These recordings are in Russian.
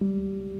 うん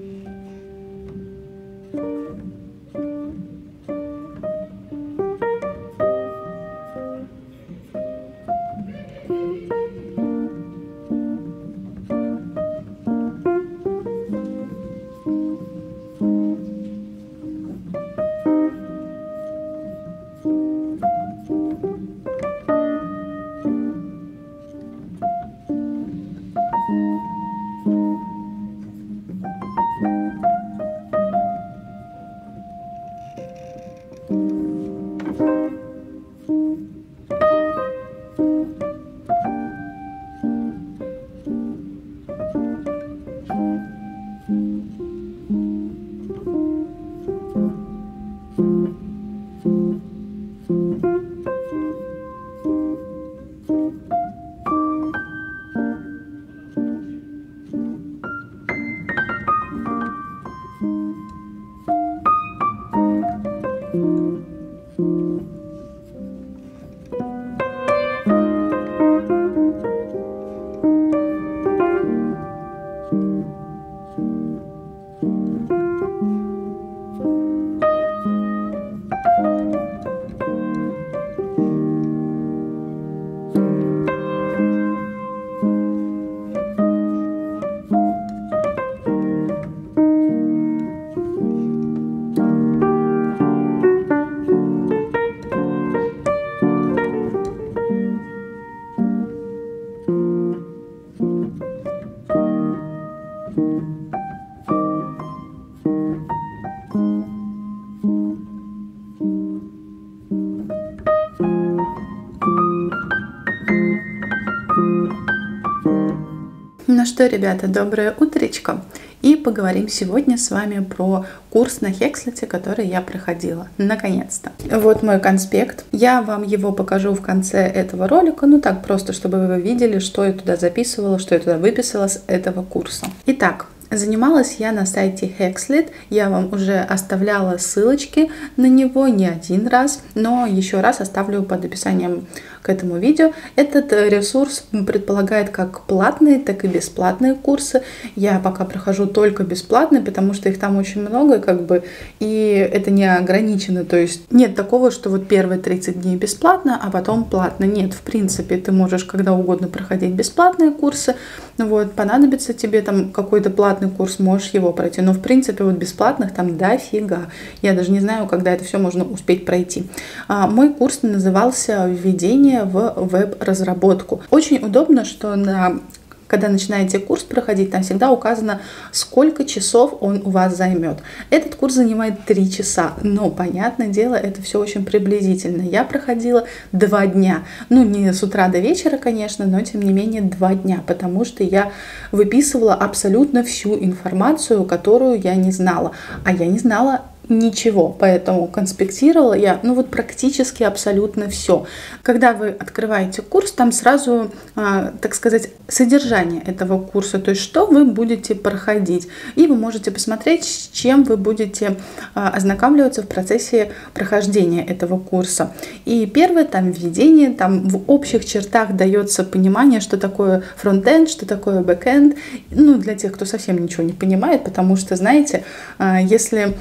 что, ребята, доброе утречко! И поговорим сегодня с вами про курс на Хекслете, который я проходила. Наконец-то. Вот мой конспект. Я вам его покажу в конце этого ролика. Ну так, просто, чтобы вы видели, что я туда записывала, что я туда выписала с этого курса. Итак, Занималась я на сайте Hexlet, я вам уже оставляла ссылочки на него не один раз, но еще раз оставлю под описанием к этому видео. Этот э, ресурс предполагает как платные, так и бесплатные курсы. Я пока прохожу только бесплатные, потому что их там очень много, как бы, и это не ограничено. То есть нет такого, что вот первые 30 дней бесплатно, а потом платно. Нет, в принципе, ты можешь когда угодно проходить бесплатные курсы. Вот, понадобится тебе там какой-то платный курс, можешь его пройти. Но в принципе вот бесплатных там дофига. Я даже не знаю, когда это все можно успеть пройти. А, мой курс назывался «Введение введение в веб-разработку. Очень удобно, что на когда начинаете курс проходить, там всегда указано, сколько часов он у вас займет. Этот курс занимает 3 часа, но, понятное дело, это все очень приблизительно. Я проходила 2 дня. Ну, не с утра до вечера, конечно, но, тем не менее, 2 дня, потому что я выписывала абсолютно всю информацию, которую я не знала. А я не знала ничего, поэтому конспектировала я, ну вот практически абсолютно все. Когда вы открываете курс, там сразу, а, так сказать, содержание этого курса, то есть что вы будете проходить, и вы можете посмотреть, с чем вы будете а, ознакомливаться в процессе прохождения этого курса. И первое там введение, там в общих чертах дается понимание, что такое фронтенд, что такое бэкенд, ну для тех, кто совсем ничего не понимает, потому что, знаете, а, если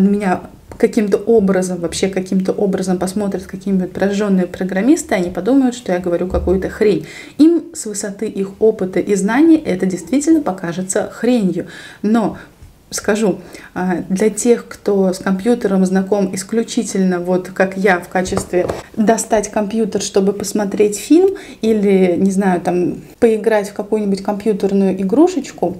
на меня каким-то образом, вообще каким-то образом посмотрят какие-нибудь прожженные программисты, они подумают, что я говорю какую-то хрень. Им с высоты их опыта и знаний это действительно покажется хренью. Но скажу, а, для тех, кто с компьютером знаком исключительно вот как я в качестве достать компьютер, чтобы посмотреть фильм или, не знаю, там поиграть в какую-нибудь компьютерную игрушечку,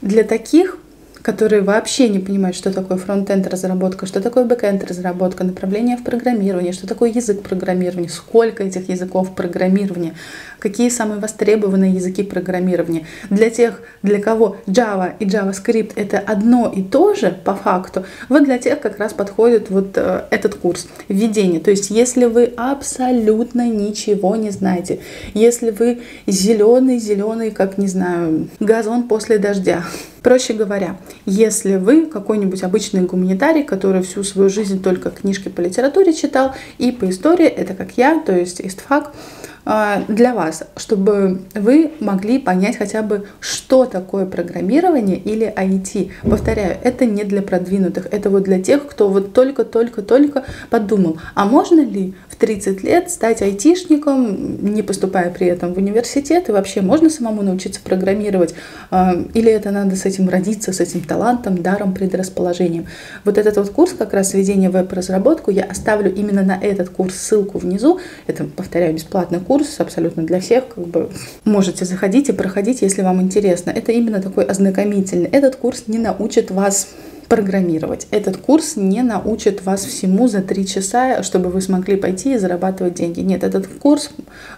для таких которые вообще не понимают, что такое фронт-энд разработка, что такое бэк-энд разработка, направление в программировании, что такое язык программирования, сколько этих языков программирования, какие самые востребованные языки программирования. Для тех, для кого Java и JavaScript это одно и то же по факту, вот для тех как раз подходит вот э, этот курс введение. То есть если вы абсолютно ничего не знаете, если вы зеленый, зеленый, как не знаю, газон после дождя, Проще говоря, если вы какой-нибудь обычный гуманитарий, который всю свою жизнь только книжки по литературе читал и по истории, это как я, то есть истфак, а, для вас, чтобы вы могли понять хотя бы, что такое программирование или IT. Повторяю, это не для продвинутых, это вот для тех, кто вот только-только-только подумал, а можно ли в 30 лет стать айтишником, не поступая при этом в университет, и вообще можно самому научиться программировать, а, или это надо с этим родиться, с этим талантом, даром, предрасположением. Вот этот вот курс как раз введение в веб-разработку, я оставлю именно на этот курс ссылку внизу, это, повторяю, бесплатный курс, абсолютно для всех, как бы можете заходить и проходить, если вам интересно. Это именно такой ознакомительный. Этот курс не научит вас программировать. Этот курс не научит вас всему за три часа, чтобы вы смогли пойти и зарабатывать деньги. Нет, этот курс,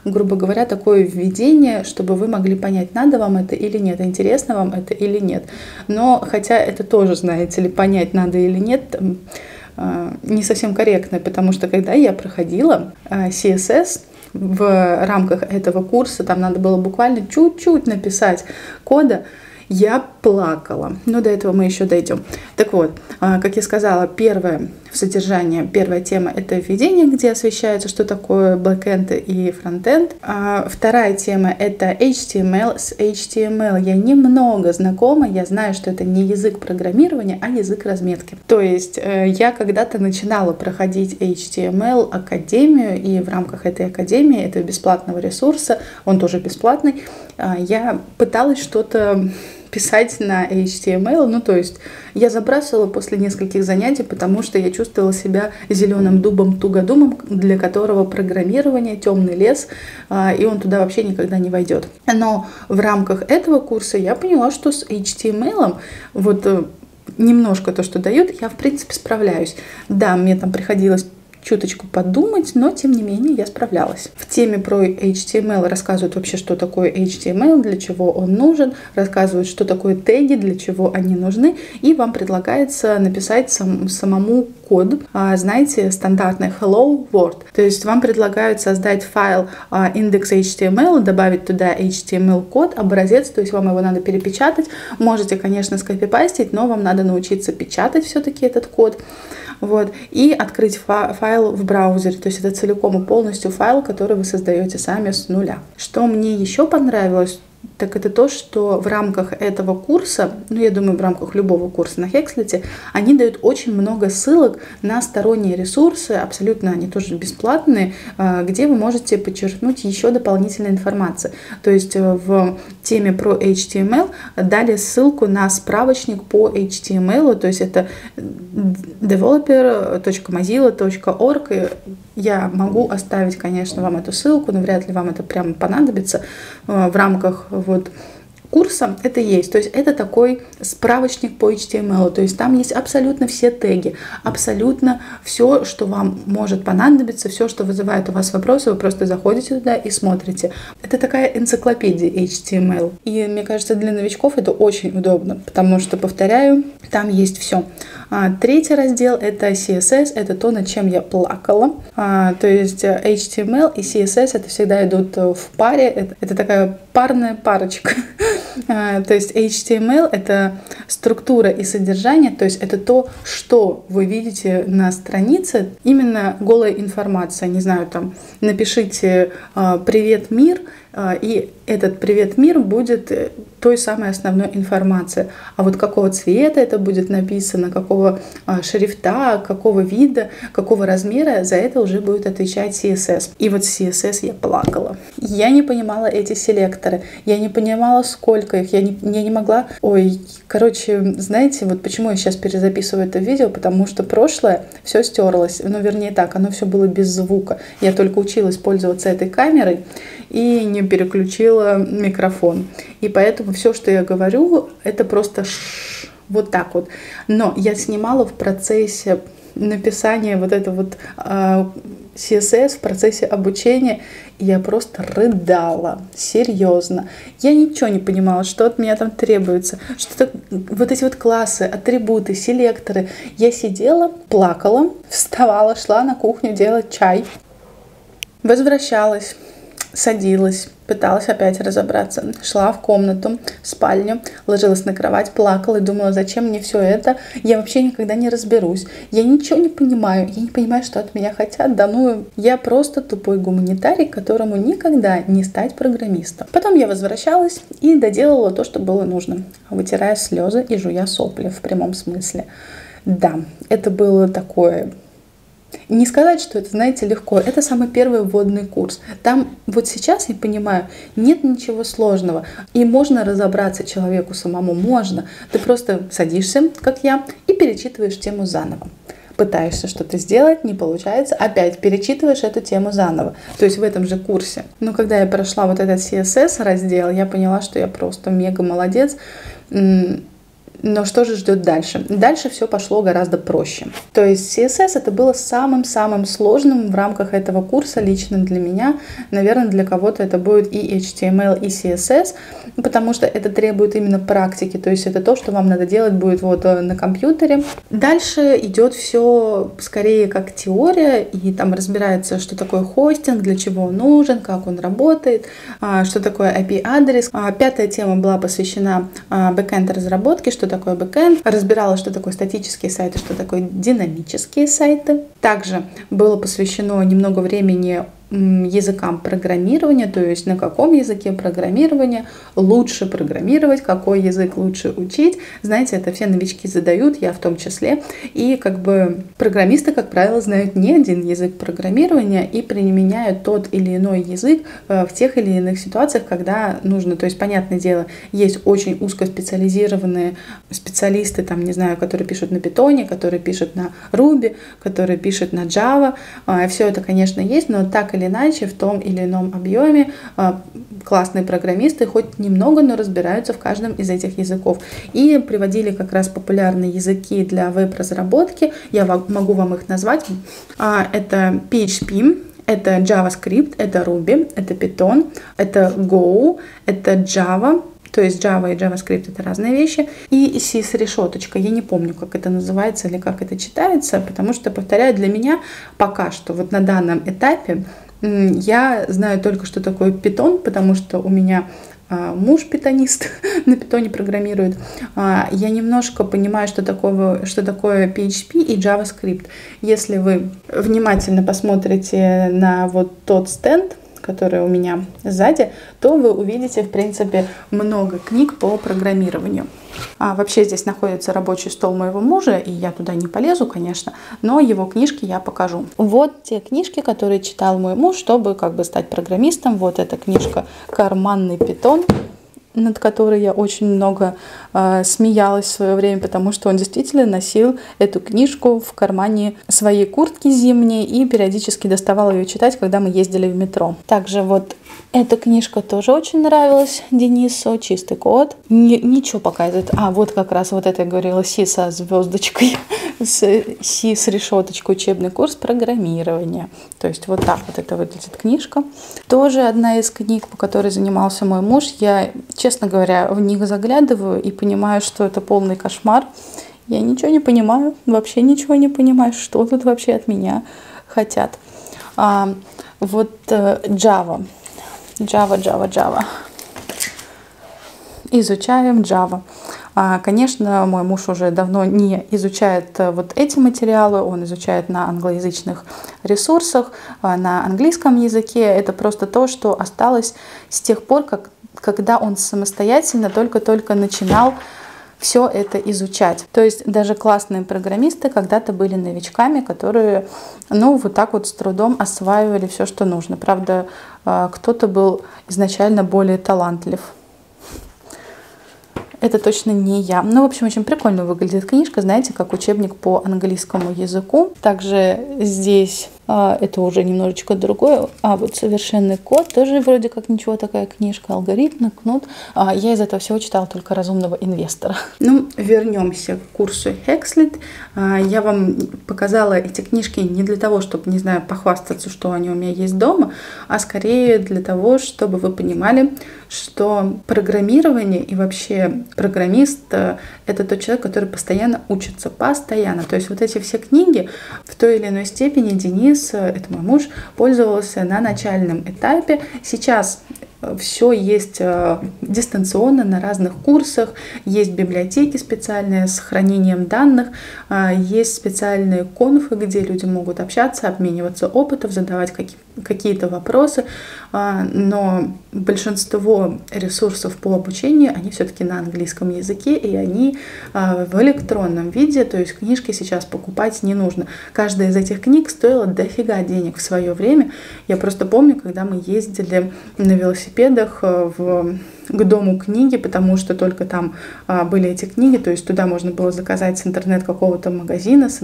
грубо говоря, такое введение, чтобы вы могли понять, надо вам это или нет, интересно вам это или нет. Но хотя это тоже, знаете ли, понять надо или нет, э, не совсем корректно, потому что когда я проходила CSS, в рамках этого курса, там надо было буквально чуть-чуть написать кода, я плакала. Но до этого мы еще дойдем. Так вот, а, как я сказала, первое содержание, первая тема — это введение, где освещается, что такое бэкэнд и фронтенд. А вторая тема — это HTML. С HTML я немного знакома, я знаю, что это не язык программирования, а язык разметки. То есть э, я когда-то начинала проходить HTML академию, и в рамках этой академии, этого бесплатного ресурса, он тоже бесплатный, а, я пыталась что-то писать на HTML. Ну, то есть я забрасывала после нескольких занятий, потому что я чувствовала себя зеленым дубом, тугодумом, для которого программирование темный лес, а, и он туда вообще никогда не войдет. Но в рамках этого курса я поняла, что с HTML вот э, немножко то, что дают, я в принципе справляюсь. Да, мне там приходилось чуточку подумать, но тем не менее я справлялась. В теме про HTML рассказывают вообще, что такое HTML, для чего он нужен, рассказывают, что такое теги, для чего они нужны, и вам предлагается написать сам, самому код, а, знаете, стандартный hello world. То есть вам предлагают создать файл а, index.html, добавить туда HTML код, образец, то есть вам его надо перепечатать. Можете, конечно, скопипастить, но вам надо научиться печатать все-таки этот код вот, и открыть файл в браузере, то есть это целиком и полностью файл, который вы создаете сами с нуля. Что мне еще понравилось, так это то, что в рамках этого курса, ну я думаю, в рамках любого курса на Хекслете, они дают очень много ссылок на сторонние ресурсы, абсолютно они тоже бесплатные, а, где вы можете подчеркнуть еще дополнительной информации. То есть э, в теме про HTML дали ссылку на справочник по HTML, то есть это developer.mozilla.org, я могу оставить, конечно, вам эту ссылку, но вряд ли вам это прямо понадобится э, в рамках вот курса это есть. То есть это такой справочник по HTML. То есть там есть абсолютно все теги, абсолютно все, что вам может понадобиться, все, что вызывает у вас вопросы, вы просто заходите туда и смотрите. Это такая энциклопедия HTML. И мне кажется, для новичков это очень удобно, потому что, повторяю, там есть все. А, третий раздел это CSS, это то, над чем я плакала. А, то есть HTML и CSS это всегда идут в паре, это, это такая парная парочка. А, то есть HTML — это структура и содержание, то есть это то, что вы видите на странице, именно голая информация. Не знаю, там напишите а, «Привет, мир», и этот «Привет, мир» будет э, той самой основной информацией. А вот какого цвета это будет написано, какого а, шрифта, какого вида, какого размера, за это уже будет отвечать CSS. И вот CSS я плакала. Я не понимала эти селекторы, я не понимала, сколько их, я не, я не могла... Ой, короче, знаете, вот почему я сейчас перезаписываю это видео, потому что прошлое все стерлось, ну, вернее так, оно все было без звука. Я только училась пользоваться этой камерой, и не переключила микрофон. И поэтому все, что я говорю, это просто ш вот так вот. Но я снимала в процессе написания вот это вот э, а, CSS, в процессе обучения, я просто рыдала, серьезно. Я ничего не понимала, что от меня там требуется, что вот эти вот классы, атрибуты, селекторы. Я сидела, плакала, вставала, шла на кухню делать чай, возвращалась, садилась, пыталась опять разобраться. Шла в комнату, в спальню, ложилась на кровать, плакала и думала, зачем мне все это? Я вообще никогда не разберусь. Я ничего не понимаю. Я не понимаю, что от меня хотят. Да ну, я просто тупой гуманитарий, которому никогда не стать программистом. Потом я возвращалась и доделала то, что было нужно, вытирая слезы и жуя сопли в прямом смысле. Да, это было такое не сказать, что это, знаете, легко. Это самый первый вводный курс. Там вот сейчас, я понимаю, нет ничего сложного. И можно разобраться человеку самому, можно. Ты просто садишься, как я, и перечитываешь тему заново пытаешься что-то сделать, не получается, опять перечитываешь эту тему заново. То есть в этом же курсе. Но когда я прошла вот этот CSS раздел, я поняла, что я просто мега молодец но что же ждет дальше? Дальше все пошло гораздо проще. То есть CSS это было самым-самым сложным в рамках этого курса лично для меня. Наверное, для кого-то это будет и HTML, и CSS, потому что это требует именно практики. То есть это то, что вам надо делать будет вот э, на компьютере. Дальше идет все скорее как теория, и там разбирается, что такое хостинг, для чего он нужен, как он работает, а, что такое IP-адрес. А, пятая тема была посвящена а, бэкэнд разработке, что такое бэкэнд, разбирала, что такое статические сайты, что такое динамические сайты. Также было посвящено немного времени языкам программирования, то есть на каком языке программирования лучше программировать, какой язык лучше учить. Знаете, это все новички задают, я в том числе. И как бы программисты, как правило, знают не один язык программирования и применяют тот или иной язык э, в тех или иных ситуациях, когда нужно. То есть, понятное дело, есть очень узкоспециализированные специалисты, там, не знаю, которые пишут на питоне, которые пишут на Ruby, которые пишут на Java. А, Все это, конечно, есть, но так или или иначе, в том или ином объеме а, классные программисты хоть немного, но разбираются в каждом из этих языков. И приводили как раз популярные языки для веб-разработки. Я могу вам их назвать. А, это PHP, это JavaScript, это Ruby, это Python, это Go, это Java, то есть Java и JavaScript это разные вещи. И C с решеточкой. Я не помню, как это называется или как это читается, потому что, повторяю, для меня пока что вот на данном этапе я знаю только, что такое питон, потому что у меня а, муж питонист, на питоне программирует. А, я немножко понимаю, что такое, что такое PHP и JavaScript. Если вы внимательно посмотрите на вот тот стенд, который у меня сзади, то вы увидите, в принципе, много книг по программированию. А вообще здесь находится рабочий стол моего мужа, и я туда не полезу, конечно, но его книжки я покажу. Вот те книжки, которые читал мой муж, чтобы как бы стать программистом. Вот эта книжка «Карманный питон» над которой я очень много э, смеялась в свое время, потому что он действительно носил эту книжку в кармане своей куртки зимней и периодически доставал ее читать, когда мы ездили в метро. Также вот эта книжка тоже очень нравилась Денису, «Чистый код». Ни, ничего пока. А, вот как раз вот это я говорила, Си со звездочкой, с, с решеточкой, учебный курс программирования. То есть вот так вот это выглядит книжка. Тоже одна из книг, по которой занимался мой муж. Я, честно говоря, в них заглядываю и понимаю, что это полный кошмар. Я ничего не понимаю, вообще ничего не понимаю, что тут вообще от меня хотят. А, вот э, Java. Java, Java, Java. Изучаем Java. А, конечно, мой муж уже давно не изучает э, вот эти материалы, он изучает на англоязычных ресурсах, а, на английском языке. Это просто то, что осталось с тех пор, как, когда он самостоятельно только-только начинал все это изучать. То есть даже классные программисты когда-то были новичками, которые, ну, вот так вот с трудом осваивали все, что нужно. Правда, а, кто-то был изначально более талантлив. Это точно не я. Ну, в общем, очень прикольно выглядит книжка, знаете, как учебник по английскому языку. Также здесь а, это уже немножечко другое. А вот совершенный код тоже вроде как ничего такая книжка, алгоритмы, кнут. А, я из этого всего читала только разумного инвестора. Ну, вернемся к курсу Hexlet. А, я вам показала эти книжки не для того, чтобы, не знаю, похвастаться, что они у меня есть дома, а скорее для того, чтобы вы понимали, что программирование и вообще программист э, — это тот человек, который постоянно учится, постоянно. То есть вот эти все книги в той или иной степени Денис Денис, это мой муж, пользовался на начальном этапе. Сейчас все есть э, дистанционно на разных курсах, есть библиотеки специальные с хранением данных, э, есть специальные конфы, где люди могут общаться, обмениваться опытом, задавать какие-то вопросы, э, но большинство ресурсов по обучению, они все-таки на английском языке, и они в электронном виде, то есть книжки сейчас покупать не нужно. Каждая из этих книг стоила дофига денег в свое время. Я просто помню, когда мы ездили на велосипедах э, в к дому книги, потому что только там а, были эти книги, то есть туда можно было заказать с интернет какого-то магазина. С,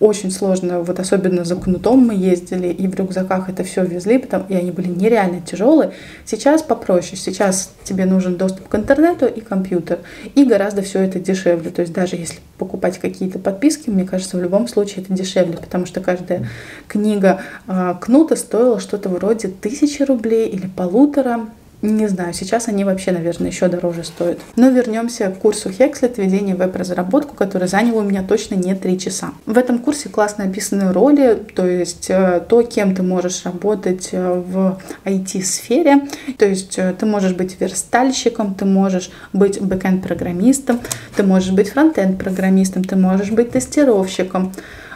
очень сложно, вот особенно за кнутом мы ездили, и в рюкзаках это все везли, потому, и они были нереально тяжелые. Сейчас попроще, сейчас тебе нужен доступ к интернету и компьютер, и гораздо все это дешевле. То есть даже если покупать какие-то подписки, мне кажется, в любом случае это дешевле, потому что каждая книга а, кнута стоила что-то вроде тысячи рублей или полутора, не знаю, сейчас они вообще, наверное, еще дороже стоят. Но вернемся к курсу Hexlet введение веб-разработку, который занял у меня точно не 3 часа. В этом курсе классно описаны роли, то есть э, то, кем ты можешь работать э, в IT-сфере. То есть э, ты можешь быть верстальщиком, ты можешь быть бэкэнд-программистом, ты можешь быть фронтенд-программистом, ты можешь быть тестировщиком.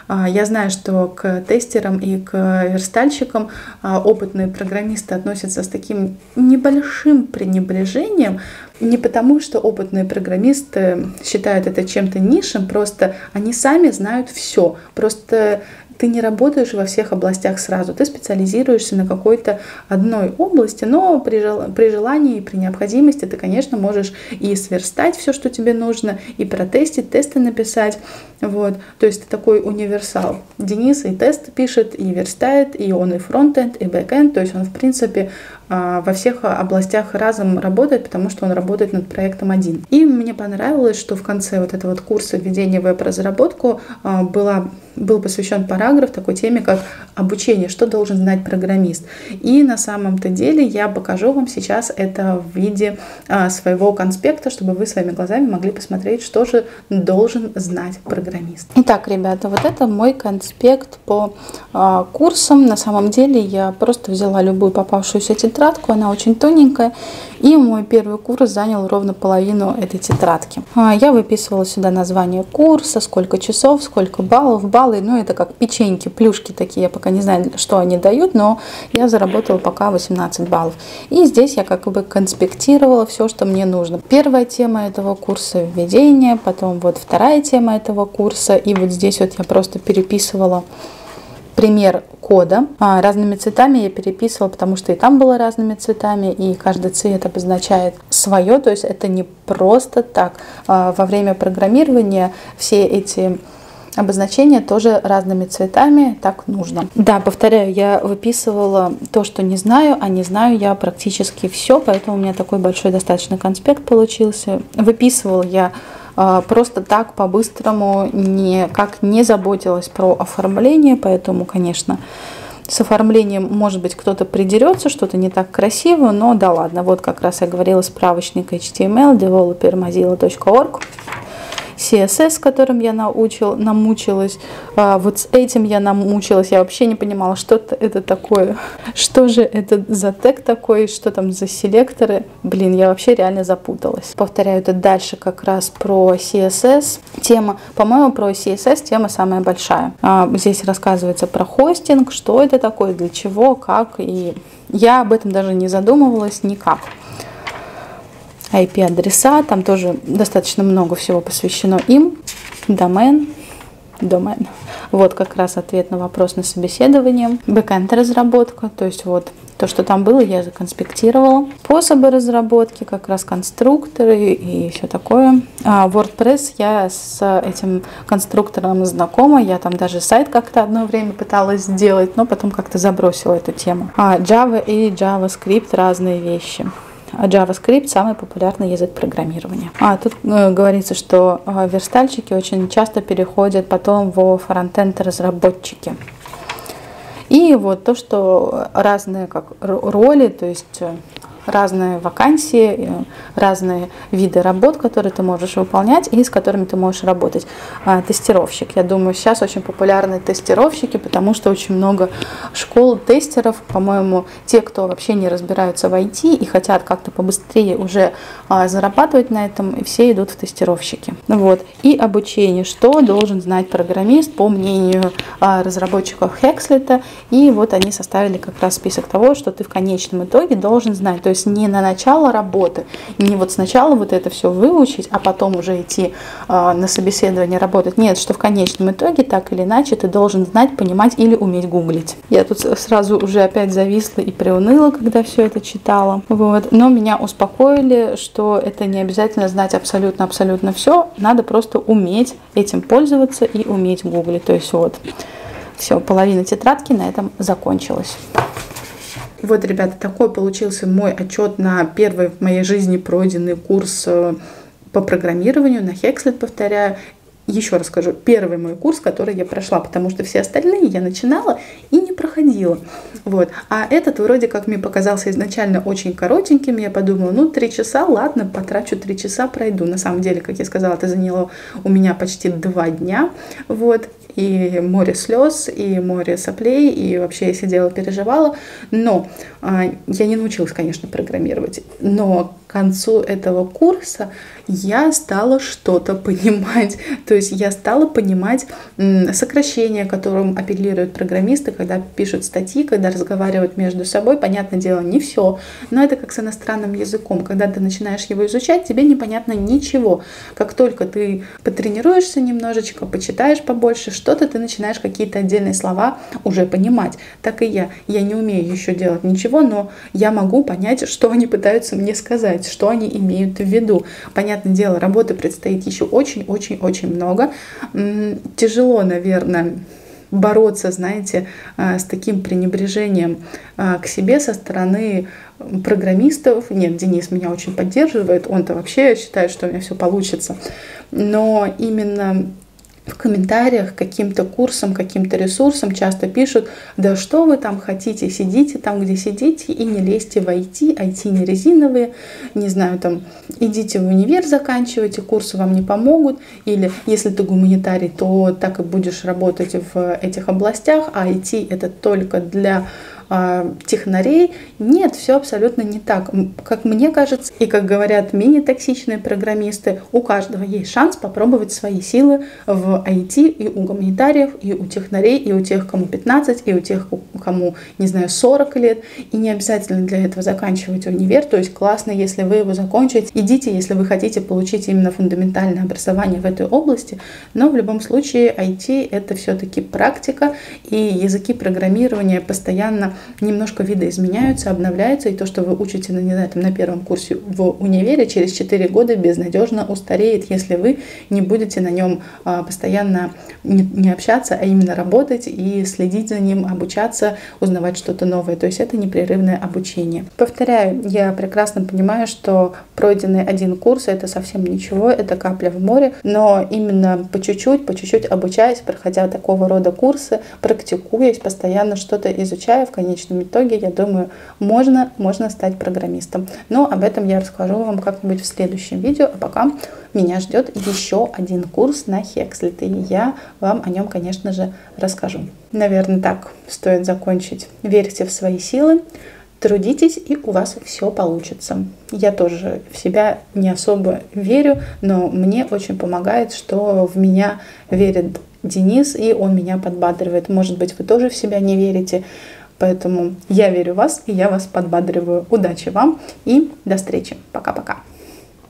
А, я знаю, что к тестерам и к верстальщикам а, опытные программисты относятся с таким небольшим пренебрежением, не потому, что опытные программисты считают это чем-то нишем, просто они сами знают все. Просто ты не работаешь во всех областях сразу, ты специализируешься на какой-то одной области, но при, жел... при желании и при необходимости ты, конечно, можешь и сверстать все, что тебе нужно, и протестить, тесты написать, вот, то есть ты такой универсал. Денис и тесты пишет, и верстает, и он и фронтенд, и бэкенд, то есть он, в принципе, во всех областях разом работает, потому что он работает над проектом один. И мне понравилось, что в конце вот этого вот курса введения веб-разработку а, была, был посвящен параграф такой теме, как обучение, что должен знать программист. И на самом-то деле я покажу вам сейчас это в виде а, своего конспекта, чтобы вы своими глазами могли посмотреть, что же должен знать программист. Итак, ребята, вот это мой конспект по курсам. На самом деле я просто взяла любую попавшуюся тетрадь, тетрадку, она очень тоненькая. И мой первый курс занял ровно половину этой тетрадки. А, я выписывала сюда название курса, сколько часов, сколько баллов, баллы. Ну, это как печеньки, плюшки такие. Я пока не знаю, что они дают, но я заработала пока 18 баллов. И здесь я как бы конспектировала все, что мне нужно. Первая тема этого курса – введение, потом вот вторая тема этого курса. И вот здесь вот я просто переписывала пример кода. А, разными цветами я переписывала, потому что и там было разными цветами, и каждый цвет обозначает свое, то есть это не просто так. А, во время программирования все эти обозначения тоже разными цветами, так нужно. Да, повторяю, я выписывала то, что не знаю, а не знаю я практически все, поэтому у меня такой большой достаточно конспект получился. Выписывала я просто так по-быстрому никак не заботилась про оформление, поэтому, конечно, с оформлением, может быть, кто-то придерется, что-то не так красиво, но да ладно. Вот как раз я говорила справочник HTML developer.mozilla.org. CSS, которым я научил, намучилась. А, вот с этим я намучилась. Я вообще не понимала, что это такое. Что же это за тег такой, что там за селекторы. Блин, я вообще реально запуталась. Повторяю, это дальше как раз про CSS. Тема, по-моему, про CSS тема самая большая. А, здесь рассказывается про хостинг, что это такое, для чего, как. И я об этом даже не задумывалась никак. IP-адреса, там тоже достаточно много всего посвящено им, домен, домен. Вот как раз ответ на вопрос на собеседование. Бэкэнд разработка, то есть вот то, что там было, я законспектировала. Способы разработки, как раз конструкторы и все такое. А WordPress, я с этим конструктором знакома. Я там даже сайт как-то одно время пыталась сделать, но потом как-то забросила эту тему. А Java и JavaScript разные вещи. А JavaScript самый популярный язык программирования. А тут э, говорится, что э, верстальщики очень часто переходят потом во фронтенд разработчики. И вот то, что разные как роли, то есть э, разные вакансии, э, разные виды работ, которые ты можешь выполнять и с которыми ты можешь работать. А, тестировщик. Я думаю, сейчас очень популярны тестировщики, потому что очень много школ тестеров, по-моему, те, кто вообще не разбираются в IT и хотят как-то побыстрее уже а, зарабатывать на этом, все идут в тестировщики. Вот. И обучение. Что должен знать программист по мнению а, разработчиков Hexlet? И вот они составили как раз список того, что ты в конечном итоге должен знать. То есть не на начало работы, не вот сначала вот это все выучить, а потом уже идти э, на собеседование работать. Нет, что в конечном итоге так или иначе ты должен знать, понимать или уметь гуглить. Я тут сразу уже опять зависла и приуныла, когда все это читала. Вот. Но меня успокоили, что это не обязательно знать абсолютно-абсолютно все, надо просто уметь этим пользоваться и уметь гуглить. То есть вот все, половина тетрадки на этом закончилась. Вот, ребята, такой получился мой отчет на первый в моей жизни пройденный курс э, по программированию на Hexlet, повторяю. Еще раз скажу, первый мой курс, который я прошла, потому что все остальные я начинала и не проходила. Вот. А этот вроде как мне показался изначально очень коротеньким. Я подумала, ну, три часа, ладно, потрачу три часа, пройду. На самом деле, как я сказала, это заняло у меня почти два дня. Вот и море слез, и море соплей, и вообще я сидела, переживала. Но а, я не научилась, конечно, программировать. Но к концу этого курса я стала что-то понимать. То есть я стала понимать сокращения, которым апеллируют программисты, когда пишут статьи, когда разговаривают между собой. Понятное дело, не все, но это как с иностранным языком. Когда ты начинаешь его изучать, тебе непонятно ничего. Как только ты потренируешься немножечко, почитаешь побольше, что-то ты начинаешь какие-то отдельные слова уже понимать. Так и я. Я не умею еще делать ничего, но я могу понять, что они пытаются мне сказать, что они имеют в виду. Понятно, понятное дело, работы предстоит еще очень-очень-очень много. Тяжело, наверное, бороться, знаете, а, с таким пренебрежением а, к себе со стороны программистов. Нет, Денис меня очень поддерживает, он-то вообще считает, что у меня все получится. Но именно в комментариях каким-то курсам, каким-то ресурсам часто пишут, да что вы там хотите, сидите там, где сидите, и не лезьте в IT, IT не резиновые, не знаю, там, идите в универ, заканчивайте, курсы вам не помогут, или если ты гуманитарий, то так и будешь работать в этих областях, а IT это только для технарей. Нет, все абсолютно не так. Как мне кажется, и как говорят мини-токсичные программисты, у каждого есть шанс попробовать свои силы в IT и у гуманитариев, и у технарей, и у тех, кому 15, и у тех, кому, не знаю, 40 лет. И не обязательно для этого заканчивать универ. То есть классно, если вы его закончите. Идите, если вы хотите получить именно фундаментальное образование в этой области. Но в любом случае IT это все-таки практика, и языки программирования постоянно немножко видоизменяются, обновляются, и то, что вы учите, на, не знаю, там, на первом курсе в универе, через 4 года безнадежно устареет, если вы не будете на нем а, постоянно не общаться, а именно работать и следить за ним, обучаться, узнавать что-то новое. То есть это непрерывное обучение. Повторяю, я прекрасно понимаю, что пройденный один курс это совсем ничего, это капля в море, но именно по чуть-чуть, по чуть-чуть обучаясь, проходя такого рода курсы, практикуясь, постоянно что-то изучая, в конечном конечном итоге, я думаю, можно, можно стать программистом. Но об этом я расскажу вам как-нибудь в следующем видео. А пока меня ждет еще один курс на Hexlet. И я вам о нем, конечно же, расскажу. Наверное, так стоит закончить. Верьте в свои силы, трудитесь, и у вас все получится. Я тоже в себя не особо верю, но мне очень помогает, что в меня верит Денис, и он меня подбадривает. Может быть, вы тоже в себя не верите, Поэтому я верю в вас и я вас подбадриваю. Удачи вам и до встречи. Пока-пока.